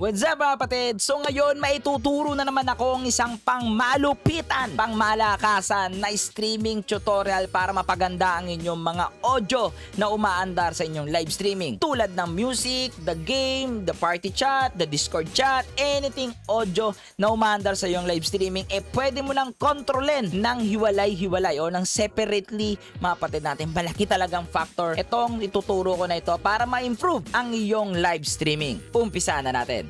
What's up mga kapatid? So ngayon maituturo na naman ako ang isang pangmalupitan, pangmalakasan na streaming tutorial para mapaganda ang inyong mga audio na umaandar sa inyong live streaming. Tulad ng music, the game, the party chat, the discord chat, anything audio na umaandar sa iyong live streaming, eh pwede mo lang kontrolin ng hiwalay-hiwalay o ng separately mga kapatid natin. Malaki talagang factor itong ituturo ko na ito para ma-improve ang iyong live streaming. Umpisa na natin.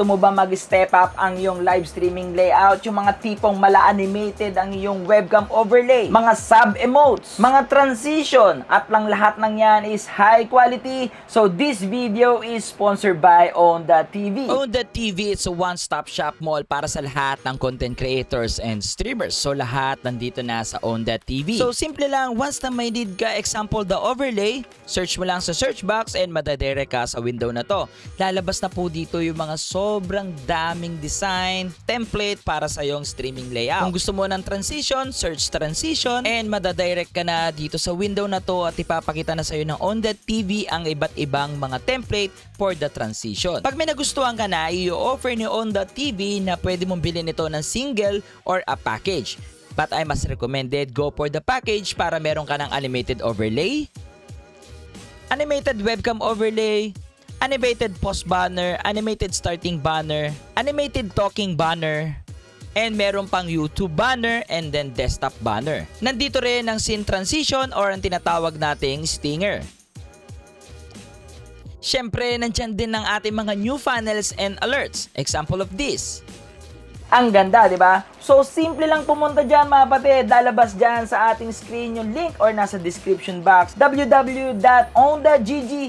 Gusto mo ba mag-step up ang iyong live streaming layout? Yung mga tipong mala-animated ang iyong webcam overlay, mga sub-emotes, mga transition, at lang lahat ng yan is high quality. So this video is sponsored by Onda TV. Onda TV is a one-stop shop mall para sa lahat ng content creators and streamers. So lahat nandito na sa Onda TV. So simple lang, once na may need ka, example the overlay, search mo lang sa search box and madadire ka sa window na to. Lalabas na po dito yung mga sobrang daming design, template para sa iyong streaming layout. Kung gusto mo ng transition, search transition and madadirect ka na dito sa window na to at ipapakita na sa iyo ng On That TV ang iba't ibang mga template for the transition. Pag may nagustuhan ka na, i-offer ni On That TV na pwede mong bilhin ito ng single or a package. But I must recommended go for the package para meron ka ng animated overlay, animated webcam overlay, animated post banner, animated starting banner, animated talking banner, and meron pang YouTube banner and then desktop banner. Nandito rin ang scene transition or ang tinatawag nating stinger. Siyempre, nandyan din ang ating mga new funnels and alerts. Example of this. Ang ganda, di ba? So, simple lang pumunta dyan mga kapatid. Lalabas dyan sa ating screen yung link or nasa description box www.onda.gg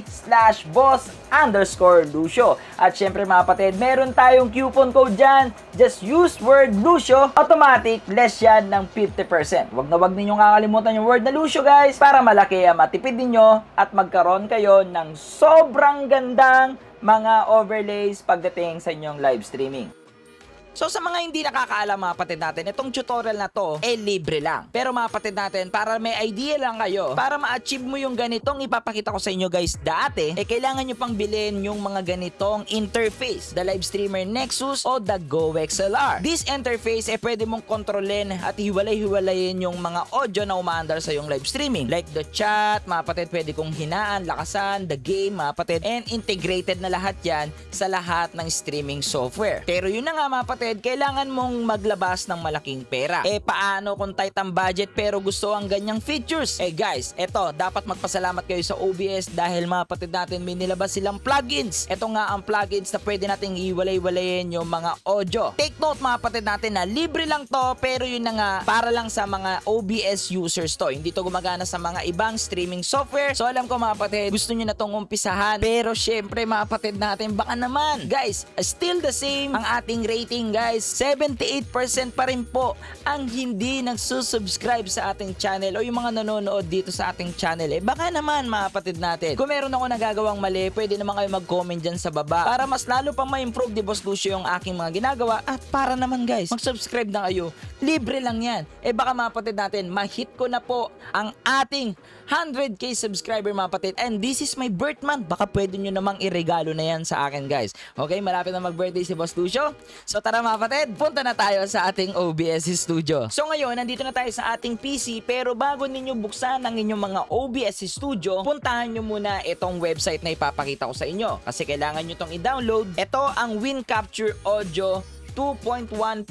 slash boss underscore Lucio. At syempre mga kapatid, meron tayong coupon code dyan. Just use word Lucio. Automatic, less yan ng 50%. Wag na wag ninyong kakalimutan yung word na Lucio guys para malaki ang matipid ninyo at magkaroon kayo ng sobrang gandang mga overlays pagdating sa inyong live streaming. So sa mga hindi nakakaalam mga kapatid natin, itong tutorial na to, eh libre lang. Pero mga kapatid natin, para may idea lang kayo, para ma-achieve mo yung ganitong ipapakita ko sa inyo guys dati, eh kailangan nyo pang bilhin yung mga ganitong interface. The Live Streamer Nexus o the Go XLR. This interface, eh pwede mong kontrolin at hiwalay-hiwalayin yung mga audio na umaandar sa yung live streaming. Like the chat, mga kapatid, pwede kong hinaan, lakasan, the game, mga kapatid, and integrated na lahat yan sa lahat ng streaming software. Pero yun na nga mga kapatid, kapatid, kailangan mong maglabas ng malaking pera. Eh paano kung tight ang budget pero gusto ang ganyang features? Eh guys, eto, dapat magpasalamat kayo sa OBS dahil mga kapatid natin may nilabas silang plugins. Ito nga ang plugins na pwede nating iwalay-walayin yung mga audio. Take note mga kapatid natin na libre lang to pero yun na nga para lang sa mga OBS users to. Hindi to gumagana sa mga ibang streaming software. So alam ko mga kapatid, gusto nyo na tong umpisahan. Pero syempre mga kapatid natin, baka naman. Guys, still the same ang ating rating guys, 78% pa rin po ang hindi nagsusubscribe sa ating channel o yung mga nanonood dito sa ating channel. Eh baka naman mga natin, kung meron ako nagagawang mali, pwede naman kayo mag-comment dyan sa baba para mas lalo pang ma-improve di Boss Lucio yung aking mga ginagawa at para naman guys, mag-subscribe na kayo. Libre lang yan. Eh baka mga kapatid natin, ma-hit ko na po ang ating 100k subscriber mga kapatid and this is my birth month. Baka pwede nyo namang iregalo na yan sa akin guys. Okay, malapit na mag-birthday si Boss Lucio. So tara mga kapatid, punta na tayo sa ating OBS studio. So ngayon, nandito na tayo sa ating PC pero bago ninyo buksan ang inyong mga OBS studio, puntahan nyo muna itong website na ipapakita ko sa inyo. Kasi kailangan nyo itong i-download. Ito ang WinCapture Audio 2.1.0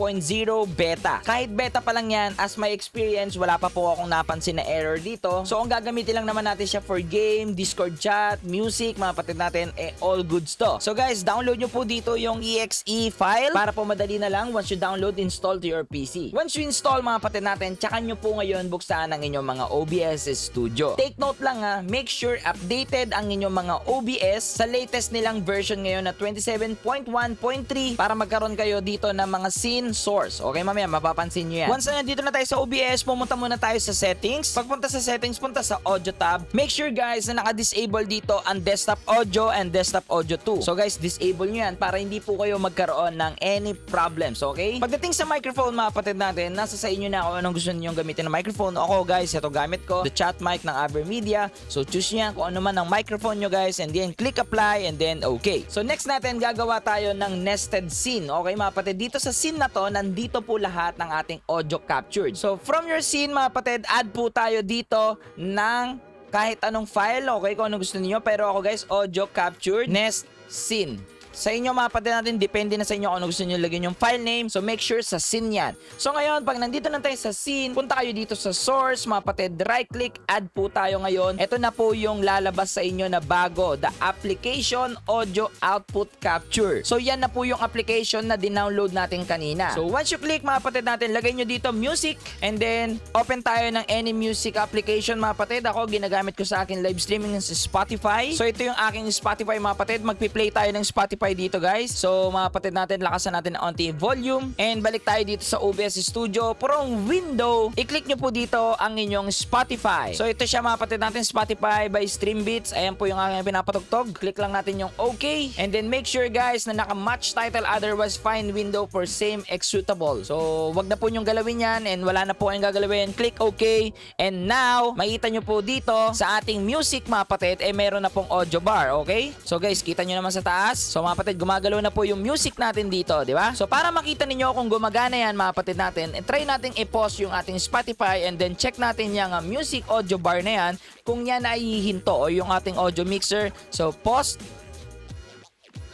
beta. Kahit beta pa lang yan, as my experience, wala pa po akong napansin na error dito. So, ang gagamitin lang naman natin siya for game, Discord chat, music, mga patid natin, eh, all goods to. So, guys, download nyo po dito yung exe file para po madali na lang once you download, install to your PC. Once you install, mga patid natin, tsaka nyo po ngayon buksan ang inyong mga OBS Studio. Take note lang ha, make sure updated ang inyong mga OBS sa latest nilang version ngayon na 27.1.3 para magkaroon kayo dito dito ng mga scene source. Okay, mamaya mapapansin nyo yan. Once na nandito na tayo sa OBS, pumunta muna tayo sa settings. Pagpunta sa settings, punta sa audio tab. Make sure guys na naka-disable dito ang desktop audio and desktop audio 2. So guys, disable nyo yan para hindi po kayo magkaroon ng any problems, okay? Pagdating sa microphone mga kapatid natin, nasa sa inyo na kung anong gusto niyo gamitin na microphone. Ako guys, ito gamit ko, the chat mic ng Avermedia. So choose niya kung ano man ang microphone nyo guys and then click apply and then okay. So next natin, gagawa tayo ng nested scene. Okay mga kapatid, dito sa scene na to, nandito po lahat ng ating audio captured. So from your scene mga kapatid, add po tayo dito ng kahit anong file, okay, kung ano gusto niyo Pero ako guys, audio captured nest scene. Sa inyo mga kapatid natin, depende na sa inyo kung ano gusto nyo lagyan yung file name. So make sure sa scene yan. So ngayon, pag nandito na tayo sa scene, punta kayo dito sa source, mga kapatid, right click, add po tayo ngayon. Ito na po yung lalabas sa inyo na bago, the application audio output capture. So yan na po yung application na dinownload natin kanina. So once you click mga kapatid natin, lagay nyo dito music and then open tayo ng any music application mga kapatid. Ako ginagamit ko sa akin live streaming sa Spotify. So ito yung aking Spotify mga kapatid. Magpi-play tayo ng Spotify Spotify dito guys. So mga kapatid natin, lakasan natin ang onti volume. And balik tayo dito sa OBS Studio. From window, i-click nyo po dito ang inyong Spotify. So ito siya mga kapatid natin, Spotify by Streambeats. Ayan po yung aking pinapatugtog. Click lang natin yung OK. And then make sure guys na naka-match title otherwise find window for same executable. So wag na po nyong galawin yan and wala na po kayong gagalawin. Click OK. And now, makita nyo po dito sa ating music mga kapatid, eh meron na pong audio bar. Okay? So guys, kita nyo naman sa taas. So mga kapatid, gumagalaw na po yung music natin dito, di ba? So para makita ninyo kung gumagana yan mga kapatid natin, eh, try nating i-pause yung ating Spotify and then check natin yung uh, music audio bar na yan kung yan ay hihinto o yung ating audio mixer. So pause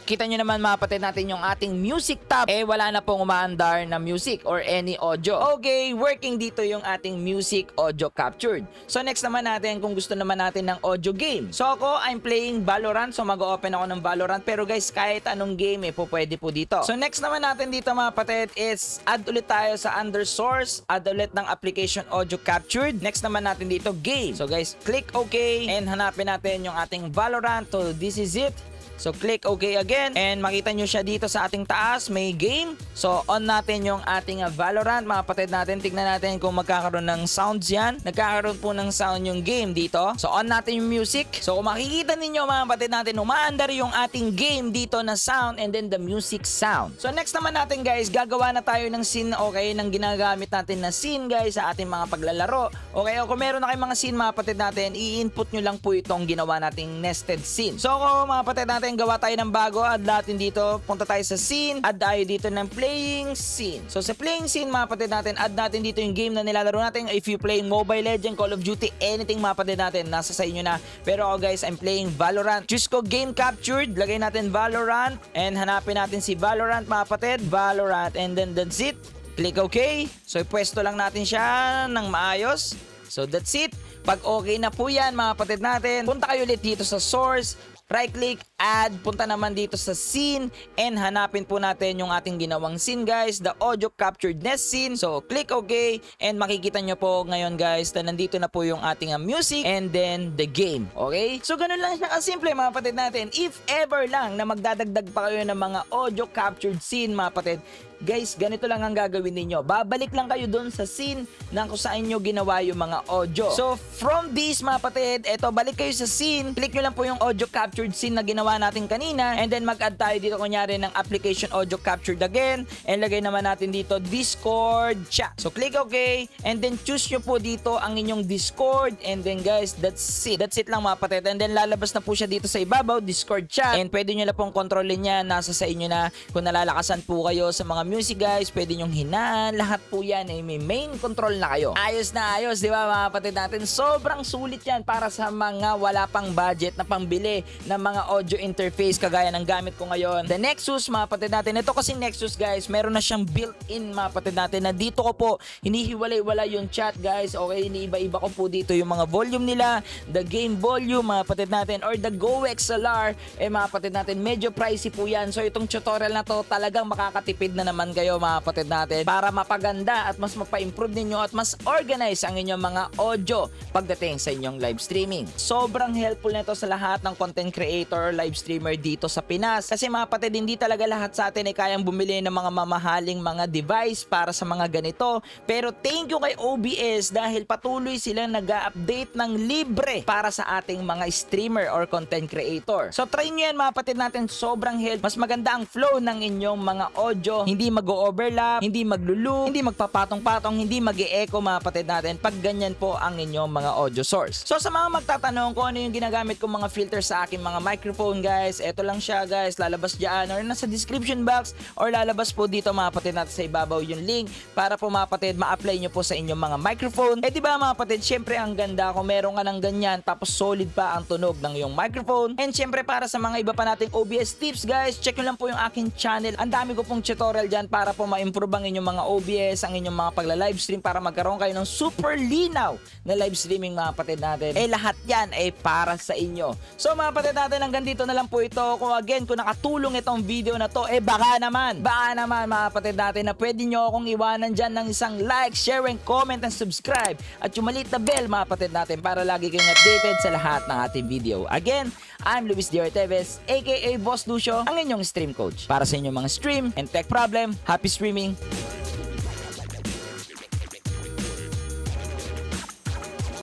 Kita nyo naman mga kapatid natin yung ating music tab. Eh wala na pong umaandar na music or any audio. Okay, working dito yung ating music audio captured. So next naman natin kung gusto naman natin ng audio game. So ako, I'm playing Valorant. So mag-open ako ng Valorant. Pero guys, kahit anong game eh, po pwede po dito. So next naman natin dito mga kapatid is add ulit tayo sa under source. Add ulit ng application audio captured. Next naman natin dito game. So guys, click OK and hanapin natin yung ating Valorant. So this is it. So click OK again and makita nyo siya dito sa ating taas, may game. So on natin yung ating uh, Valorant, mga kapatid natin. Tignan natin kung magkakaroon ng sounds yan. Nagkakaroon po ng sound yung game dito. So on natin yung music. So kung makikita ninyo mga kapatid natin, umaandar yung ating game dito na sound and then the music sound. So next naman natin guys, gagawa na tayo ng scene okay, ng ginagamit natin na scene guys sa ating mga paglalaro. Okay, o kung meron na kayong mga scene mga kapatid natin, i-input nyo lang po itong ginawa nating nested scene. So kung mga kapatid natin, natin, gawa tayo ng bago. Add natin dito, punta tayo sa scene. Add tayo dito ng playing scene. So sa playing scene, mga kapatid natin, add natin dito yung game na nilalaro natin. If you play Mobile Legend, Call of Duty, anything mga kapatid natin, nasa sa inyo na. Pero ako guys, I'm playing Valorant. Choose ko game captured. Lagay natin Valorant. And hanapin natin si Valorant mga kapatid. Valorant. And then that's it. Click OK. So ipwesto lang natin siya ng maayos. So that's it. Pag okay na po yan mga kapatid natin, punta kayo ulit dito sa source, right click, add, punta naman dito sa scene and hanapin po natin yung ating ginawang scene guys, the audio captured nest scene. So click OK and makikita nyo po ngayon guys na nandito na po yung ating uh, music and then the game. Okay? So ganun lang siya kasimple mga patid natin. If ever lang na magdadagdag pa kayo ng mga audio captured scene mga patid, guys, ganito lang ang gagawin ninyo. Babalik lang kayo doon sa scene na kung saan nyo ginawa yung mga audio. So, from this mga patid, eto, balik kayo sa scene, click nyo lang po yung audio captured scene na ginawa natin kanina, and then mag-add tayo dito kunyari ng application audio captured again, and lagay naman natin dito Discord chat. So, click OK, and then choose nyo po dito ang inyong Discord, and then guys, that's it. That's it lang mga patid. And then lalabas na po siya dito sa ibabaw, Discord chat, and pwede nyo na pong kontrolin yan, nasa sa inyo na kung nalalakasan po kayo sa mga music guys, pwede nyong hinaan, lahat po yan ay may main control na kayo. Ayos na ayos, di ba mga kapatid natin? Sobrang sulit yan para sa mga wala pang budget na pambili ng mga audio interface kagaya ng gamit ko ngayon. The Nexus mga kapatid natin, ito kasi Nexus guys, meron na siyang built-in mga kapatid natin na dito ko po hinihiwalay-wala yung chat guys. Okay, iniiba-iba ko po dito yung mga volume nila, the game volume mga kapatid natin or the Go XLR, eh mga kapatid natin, medyo pricey po yan. So itong tutorial na to talagang makakatipid na naman naman kayo mga kapatid natin para mapaganda at mas mapa-improve ninyo at mas organize ang inyong mga audio pagdating sa inyong live streaming. Sobrang helpful nito sa lahat ng content creator or live streamer dito sa Pinas kasi mga kapatid hindi talaga lahat sa atin ay kayang bumili ng mga mamahaling mga device para sa mga ganito pero thank you kay OBS dahil patuloy silang nag-update ng libre para sa ating mga streamer or content creator. So try nyo yan mga kapatid natin sobrang help. Mas maganda ang flow ng inyong mga audio. Hindi mag-overlap, hindi maglulu, hindi magpapatong-patong, hindi mag echo mga kapatid natin pag ganyan po ang inyong mga audio source. So sa mga magtatanong kung ano yung ginagamit kong mga filter sa aking mga microphone guys, eto lang siya guys, lalabas dyan or nasa description box or lalabas po dito mga kapatid natin sa ibabaw yung link para po mga kapatid ma-apply nyo po sa inyong mga microphone. Eh di ba mga kapatid, syempre ang ganda kung meron ka ng ganyan tapos solid pa ang tunog ng iyong microphone. And syempre para sa mga iba pa nating OBS tips guys, check nyo lang po yung aking channel. Ang dami ko pong tutorial dyan para po ma-improve ang inyong mga OBS, ang inyong mga pagla-livestream para magkaroon kayo ng super linaw na live streaming mga kapatid natin. Eh lahat yan ay para sa inyo. So mga kapatid natin, hanggang dito na lang po ito. Kung again, kung nakatulong itong video na to, eh baka naman, baka naman mga kapatid natin na pwede nyo akong iwanan dyan ng isang like, share, and comment, and subscribe. At yung maliit na bell mga kapatid natin para lagi kayong updated sa lahat ng ating video. Again, I'm Luis D. Orteves, aka Boss Lucio, ang inyong stream coach. Para sa inyong mga stream and tech problem, happy streaming!